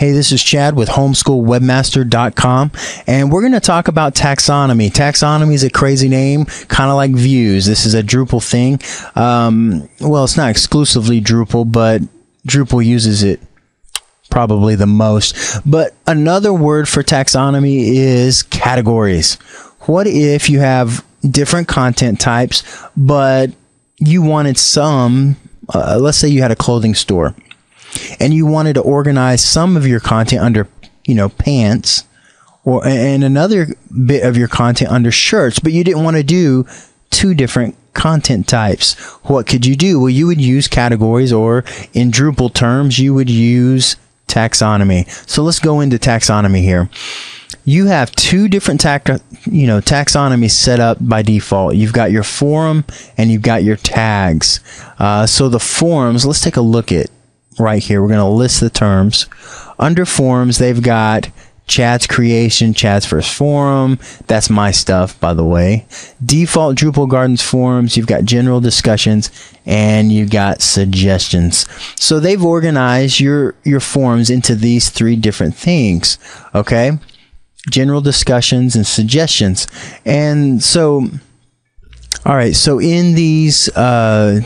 Hey, this is Chad with homeschoolwebmaster.com, and we're going to talk about taxonomy. Taxonomy is a crazy name, kind of like views. This is a Drupal thing. Um, well, it's not exclusively Drupal, but Drupal uses it probably the most. But another word for taxonomy is categories. What if you have different content types, but you wanted some, uh, let's say you had a clothing store and you wanted to organize some of your content under, you know, pants or and another bit of your content under shirts, but you didn't want to do two different content types. What could you do? Well, you would use categories or in Drupal terms, you would use taxonomy. So let's go into taxonomy here. You have two different tax, you know, taxonomies set up by default. You've got your forum and you've got your tags. Uh, so the forums, let's take a look at right here. We're going to list the terms. Under forums, they've got Chad's creation, Chad's first forum. That's my stuff, by the way. Default Drupal Gardens forums. You've got general discussions and you've got suggestions. So they've organized your, your forums into these three different things. Okay. General discussions and suggestions. And so, all right. So in these, uh,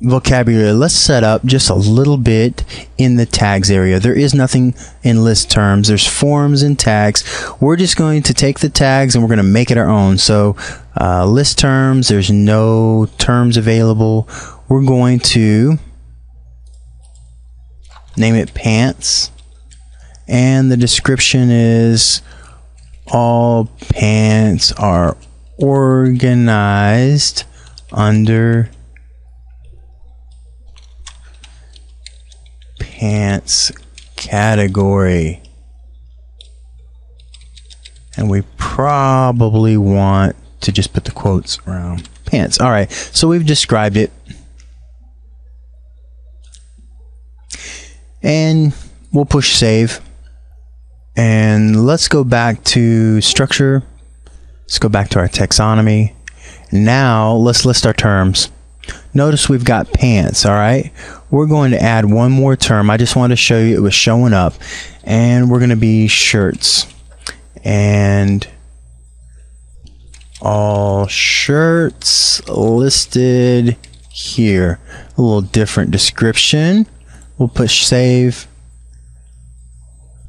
vocabulary, let's set up just a little bit in the tags area. There is nothing in list terms. There's forums and tags. We're just going to take the tags and we're going to make it our own. So uh, list terms, there's no terms available. We're going to name it pants. And the description is all pants are organized under pants category. And we probably want to just put the quotes around pants. All right, so we've described it. And we'll push save. And let's go back to structure. Let's go back to our taxonomy. Now let's list our terms. Notice we've got pants, all right? We're going to add one more term. I just wanted to show you it was showing up. And we're going to be shirts. And all shirts listed here. A little different description. We'll push save.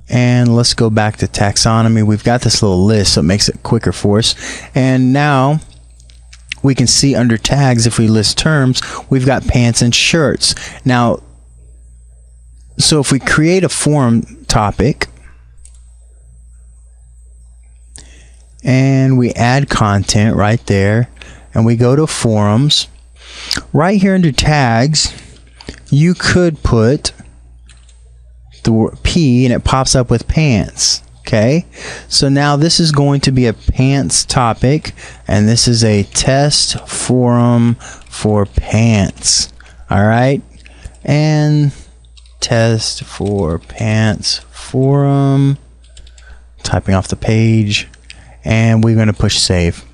And let's go back to taxonomy. We've got this little list, so it makes it quicker for us. And now we can see under tags if we list terms we've got pants and shirts. Now so if we create a forum topic and we add content right there and we go to forums right here under tags you could put the P and it pops up with pants Okay, so now this is going to be a pants topic, and this is a test forum for pants. All right, and test for pants forum. Typing off the page, and we're going to push save.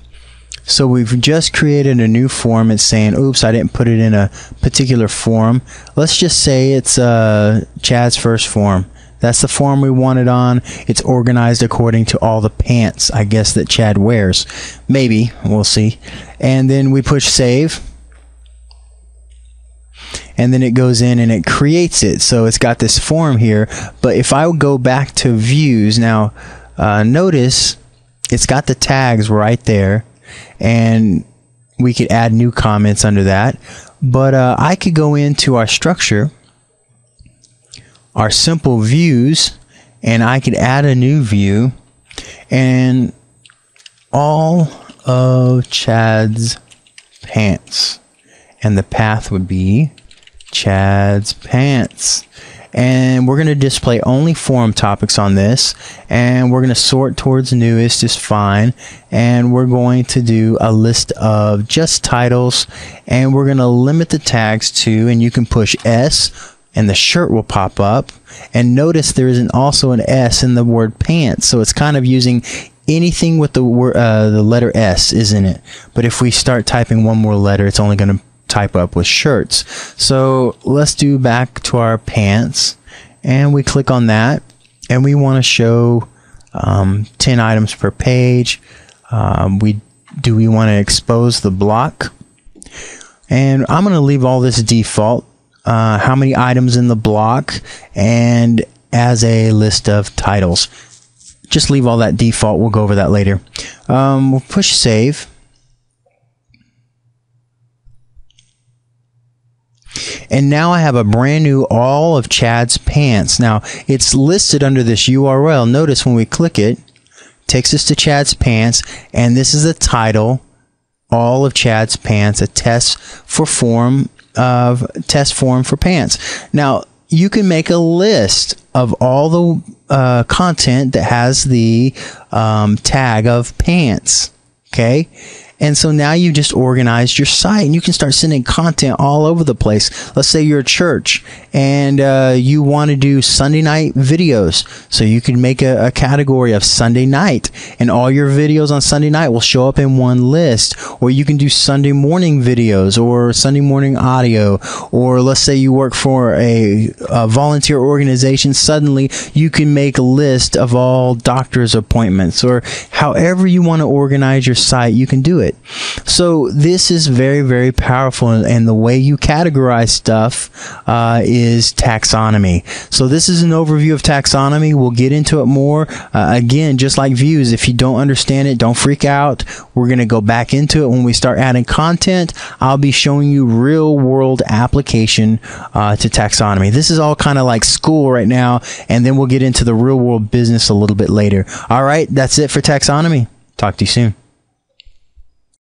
So we've just created a new form. It's saying, oops, I didn't put it in a particular form. Let's just say it's uh, Chad's first forum. That's the form we want it on. It's organized according to all the pants, I guess, that Chad wears. Maybe. We'll see. And then we push save. And then it goes in and it creates it. So it's got this form here. But if I go back to views, now uh, notice it's got the tags right there. And we could add new comments under that. But uh, I could go into our structure are simple views and I could add a new view. And all of Chad's pants. And the path would be Chad's pants. And we're going to display only forum topics on this. And we're going to sort towards newest is fine. And we're going to do a list of just titles. And we're going to limit the tags to and you can push S and the shirt will pop up. And notice there isn't also an S in the word pants, so it's kind of using anything with the word uh, the letter S, isn't it? But if we start typing one more letter, it's only going to type up with shirts. So let's do back to our pants, and we click on that. and we want to show um, 10 items per page. Um, we do we want to expose the block? And I'm going to leave all this default. Uh, how many items in the block and as a list of titles. Just leave all that default. We'll go over that later. Um, we'll push save. And now I have a brand new all of Chad's pants. Now it's listed under this URL. Notice when we click it, it takes us to Chad's pants, and this is the title, all of Chad's pants, a test for form of test form for pants. Now you can make a list of all the uh, content that has the um, tag of pants. Okay. And so now you've just organized your site and you can start sending content all over the place. Let's say you're a church and uh, you want to do Sunday night videos. So you can make a, a, category of Sunday night and all your videos on Sunday night will show up in one list. Or you can do Sunday morning videos or Sunday morning audio. Or let's say you work for a, a volunteer organization. Suddenly you can make a list of all doctor's appointments or however you want to organize your site, you can do it it. So this is very, very powerful, and the way you categorize stuff uh, is taxonomy. So this is an overview of taxonomy. We'll get into it more. Uh, again, just like views, if you don't understand it, don't freak out. We're going to go back into it when we start adding content. I'll be showing you real world application uh, to taxonomy. This is all kind of like school right now, and then we'll get into the real world business a little bit later. All right, that's it for taxonomy. Talk to you soon.